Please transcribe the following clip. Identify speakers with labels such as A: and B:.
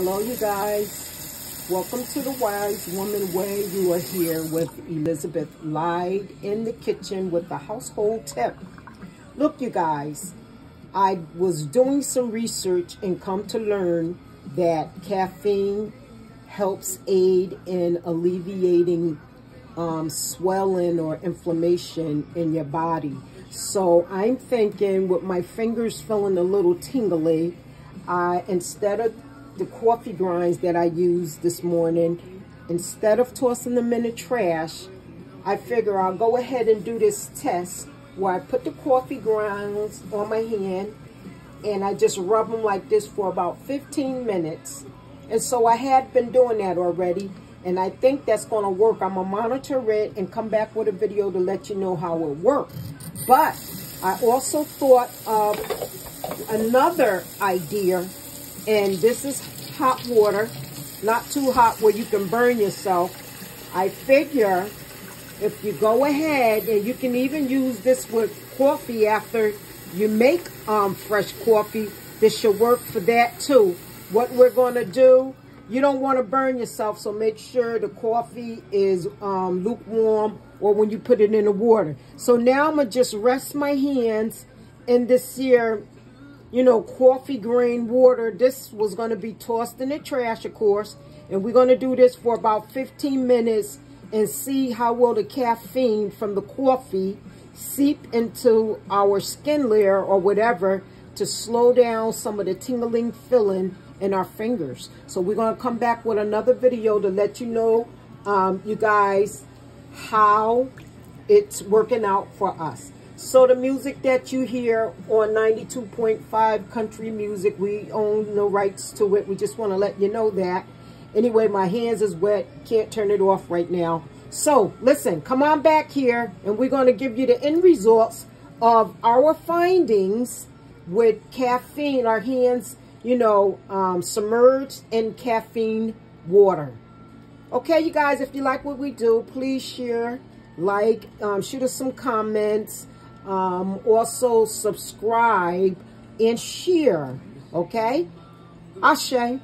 A: Hello, you guys. Welcome to the Wise Woman Way. You are here with Elizabeth Lyde in the kitchen with the household tip. Look, you guys, I was doing some research and come to learn that caffeine helps aid in alleviating um, swelling or inflammation in your body. So I'm thinking with my fingers feeling a little tingly, I instead of the coffee grinds that I used this morning, instead of tossing them in the trash, I figure I'll go ahead and do this test where I put the coffee grinds on my hand and I just rub them like this for about 15 minutes. And so I had been doing that already and I think that's going to work. I'm going to monitor it and come back with a video to let you know how it works. But I also thought of another idea, and this is hot water, not too hot where you can burn yourself. I figure if you go ahead, and you can even use this with coffee after you make um, fresh coffee, this should work for that too. What we're going to do you don't want to burn yourself, so make sure the coffee is um, lukewarm or when you put it in the water. So now I'm going to just rest my hands in this here, you know, coffee grain water. This was going to be tossed in the trash, of course. And we're going to do this for about 15 minutes and see how will the caffeine from the coffee seep into our skin layer or whatever to slow down some of the tingling feeling in our fingers. So we're going to come back with another video to let you know, um, you guys, how it's working out for us. So the music that you hear on 92.5 Country Music, we own no rights to it. We just want to let you know that. Anyway, my hands is wet. Can't turn it off right now. So, listen, come on back here, and we're going to give you the end results of our findings with caffeine. Our hands you know, um, submerged in caffeine water. Okay, you guys, if you like what we do, please share, like, um, shoot us some comments. Um, also, subscribe and share. Okay? Ashe.